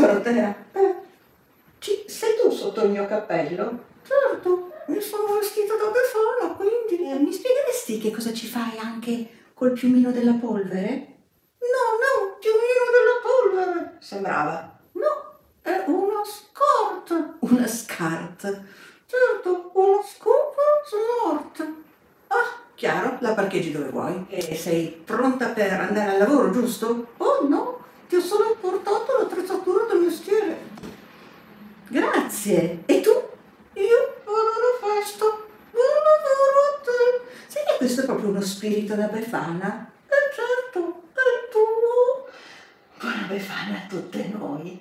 Dorotea. Eh, ci, sei tu sotto il mio cappello? Certo, mi sono vestita da befana, quindi... Eh, mi spiegheresti che cosa ci fai anche col piumino della polvere? No, no, piumino della polvere. Sembrava. No, è una scarta. Una scarta. Certo, una scopa smart. Ah, chiaro, la parcheggi dove vuoi. E sei pronta per andare al lavoro, giusto? Oh no, ti ho solo Grazie. E tu? Io alla festa. Buon lavoro a te. Sai che questo è proprio uno spirito da befana? E certo, è tuo. Buona befana a tutte noi.